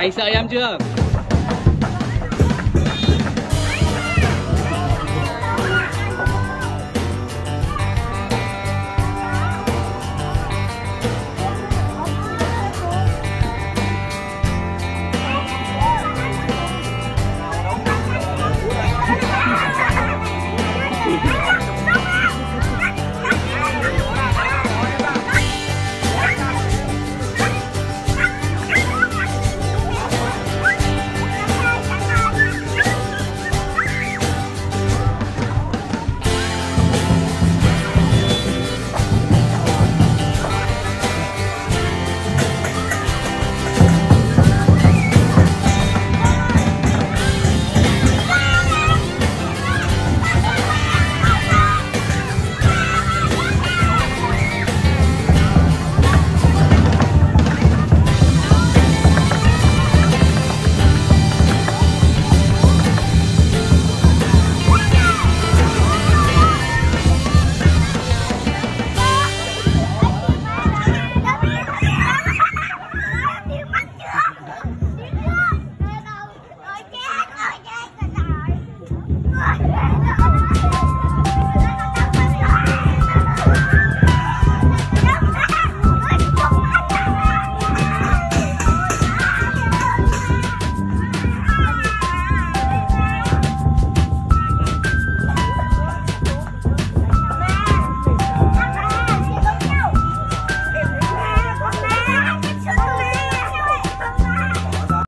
Anh sợ em chưa?